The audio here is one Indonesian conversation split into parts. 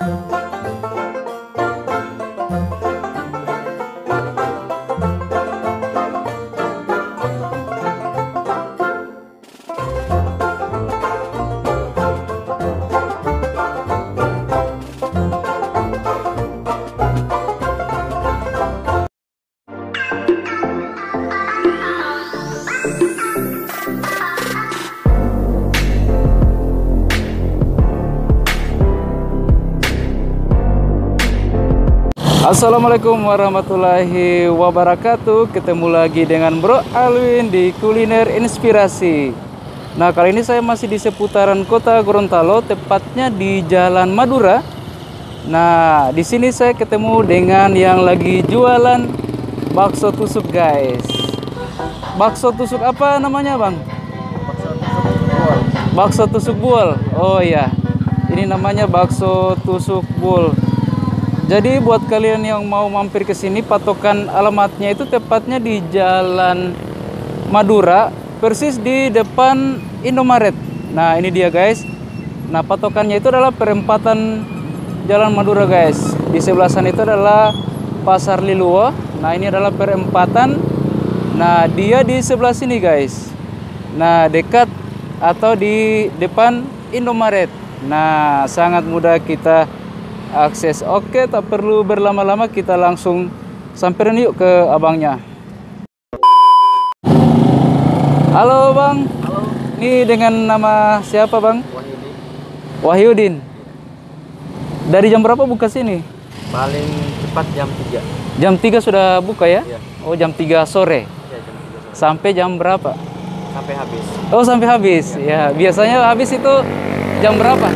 Bye. Assalamualaikum warahmatullahi wabarakatuh. Ketemu lagi dengan Bro Alwin di Kuliner Inspirasi. Nah kali ini saya masih di seputaran kota Gorontalo Tepatnya di Jalan Madura. Nah di sini saya ketemu dengan yang lagi jualan bakso tusuk guys. Bakso tusuk apa namanya bang? Bakso tusuk buol Oh iya. Ini namanya bakso tusuk buol jadi buat kalian yang mau mampir ke sini, patokan alamatnya itu tepatnya di Jalan Madura, persis di depan Indomaret. Nah, ini dia guys. Nah, patokannya itu adalah perempatan Jalan Madura guys. Di sebelah sana itu adalah Pasar Liluo. Nah, ini adalah perempatan. Nah, dia di sebelah sini guys. Nah, dekat atau di depan Indomaret. Nah, sangat mudah kita akses. Oke, tak perlu berlama-lama kita langsung samperin yuk ke abangnya. Halo bang. Halo, Ini dengan nama siapa bang? Wahyudi. Wahyudin. Dari jam berapa buka sini? Paling cepat jam 3. Jam 3 sudah buka ya? Iya. Oh jam 3 sore. Ya, jam 3 sore. Sampai jam berapa? Sampai habis. Oh sampai habis. Ya biasanya habis itu jam berapa?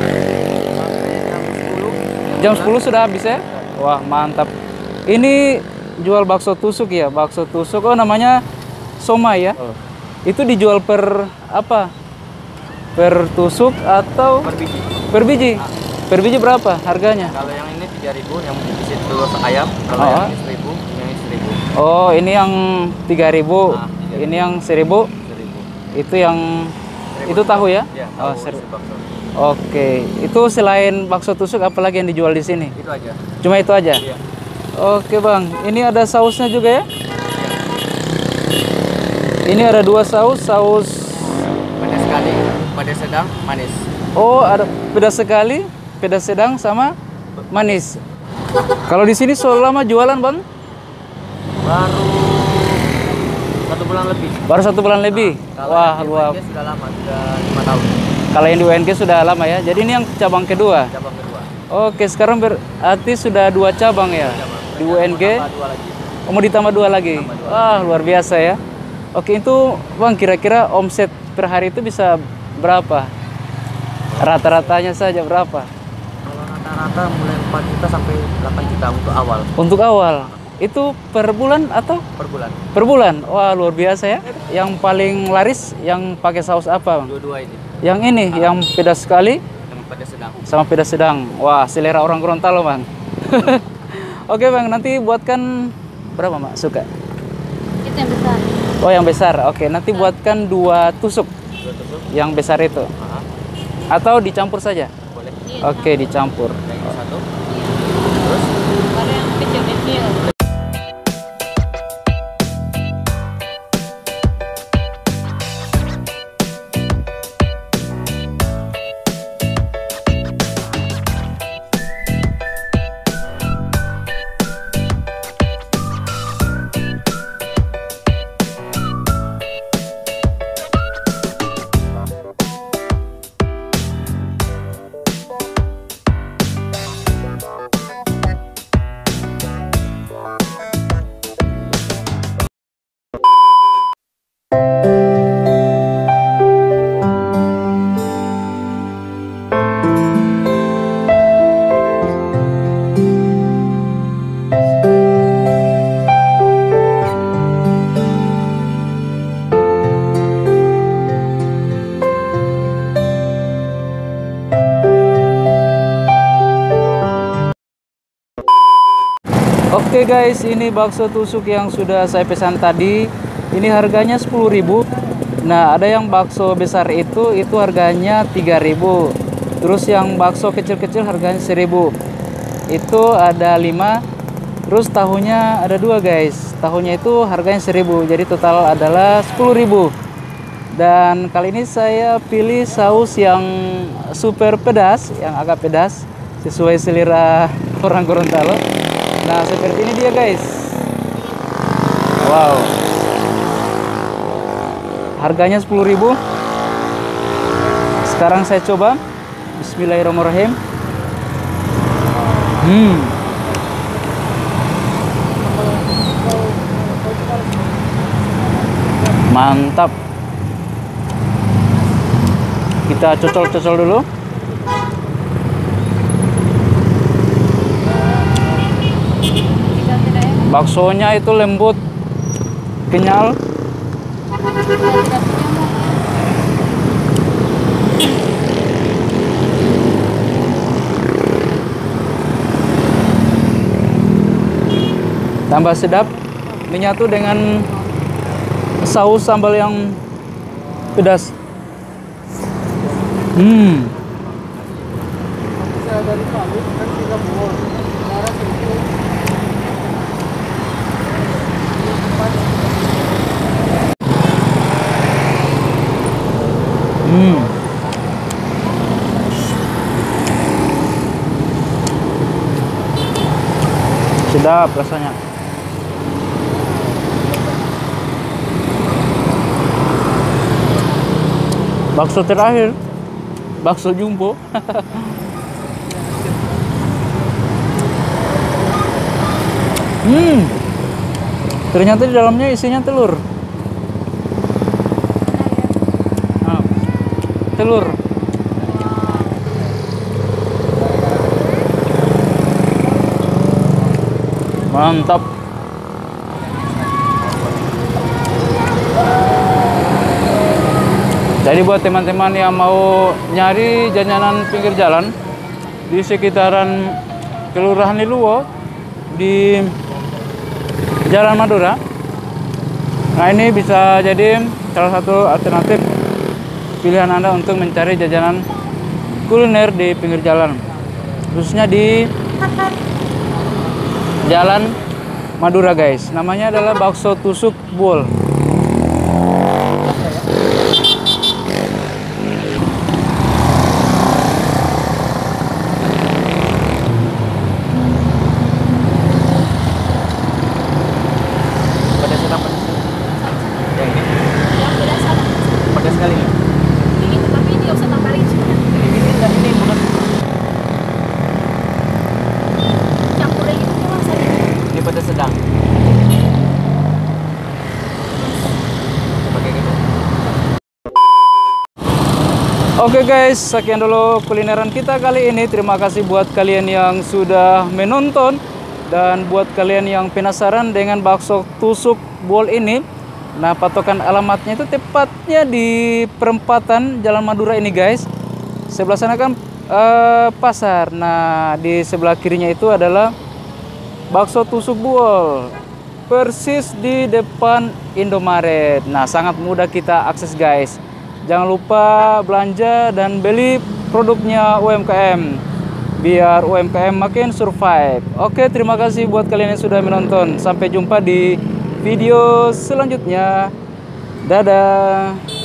Jam 10. Jam 10 sudah habis ya? Wah, mantap. Ini jual bakso tusuk ya, bakso tusuk. Oh, namanya somai ya. Oh, Itu dijual per apa? Per tusuk atau per biji. per biji? Per biji berapa harganya? Kalau yang ini 3000 yang di situ ayam. Kalau Oh. yang ini 1000, yang ini 1000. Oh, ini yang 3000. Ah, iya. Ini yang 1000. 1000. Itu yang itu tahu ya? Ya, Oh, tahu ser- isi bakso. Oke. Itu selain bakso tusuk apalagi yang dijual di sini? Itu aja. Cuma itu aja. Iya. Oke bang, ini ada sausnya juga ya? Ini ada dua saus, saus. Pedas sekali, pedas sedang, manis. Oh ada pedas sekali, pedas sedang sama manis. Kalau di sini selama jualan bang? Baru satu bulan lebih. Baru satu bulan lebih. Kalau Wah luar. Sudah lama, sudah lima tahun. Kalau yang di UNG sudah lama ya. Jadi ini yang cabang kedua. Cabang kedua. Oke sekarang berarti sudah dua cabang ya Cabang. di UNG. Lagi. Oh, mau ditambah dua lagi. Tambah dua Wah luar biasa ya. Oke itu bang kira-kira omset per hari itu bisa berapa? Rata-ratanya saja berapa? Kalau rata-rata mulai 4 juta sampai 8 juta untuk awal Untuk awal itu per bulan atau per bulan. per bulan? Wah luar biasa ya. Yang paling laris yang pakai saus apa bang? Dua-dua ini Yang ini yang pedas sekali yang pada sedang. sama pedas sedang. Wah selera orang Gorontalo bang. Oke bang nanti buatkan berapa mak suka? Itu yang besar. Oh yang besar. Oke nanti buatkan dua tusuk Dua tusuk. yang besar itu. Ah, Atau dicampur saja? boleh. Iya, Oke, dicampur. Oke guys, ini bakso tusuk yang sudah saya pesan tadi. Ini harganya 10.000. Nah, ada yang bakso besar itu itu harganya 3.000. Terus yang bakso kecil-kecil harganya 1.000. itu ada 5 Terus tahunya ada dua guys. Tahunya itu harganya 1000 jadi total adalah 10.000 Dan kali ini saya pilih saus yang super pedas, yang agak pedas sesuai selera orang Gorontalo. Nah, seperti ini dia guys. Wow. Harganya 10.000 Sekarang saya coba. Bismillahirrahmanirrahim. Hmm. Mantap. Kita cocol-cocol dulu. Baksonya itu lembut, kenyal. Tambah sedap, menyatu dengan saus sambal yang pedas. Hmm. Sedap rasanya. Bakso terakhir. Bakso jumbo. hmm. Ternyata di dalamnya isinya telur. Ah, telur. Mantap. Jadi buat teman-teman yang mau nyari jajanan pinggir jalan di sekitaran Kelurahan Liluwo di Jalan Madura. Nah, ini bisa jadi salah satu alternatif pilihan Anda untuk mencari jajanan kuliner di pinggir jalan. Khususnya di Jalan Madura, guys. Namanya adalah Bakso Tusuk Bul. Pedas sedang pedas. Yang ini Yang tidak sama. pedas sekali nih. Dingin tetapi dia usah tambah ricin. Ini enggak ini bukan Campur lagi itu rasa ini pedas sedang. Pakai gitu. Oke guys, sekian dulu kulineran kita kali ini. Terima kasih buat kalian yang sudah menonton dan buat kalian yang penasaran dengan bakso tusuk bol ini. Nah, patokan alamatnya itu tepatnya di perempatan Jalan Madura ini guys. Sebelah sana kan eh, pasar. Nah, di sebelah kirinya itu adalah bakso tusuk bol. Persis di depan Indomaret. Nah, sangat mudah kita akses guys. Jangan lupa belanja dan beli produknya UMKM biar UMKM makin survive. Oke, terima kasih buat kalian yang sudah menonton. Sampai jumpa di video selanjutnya. Dadah.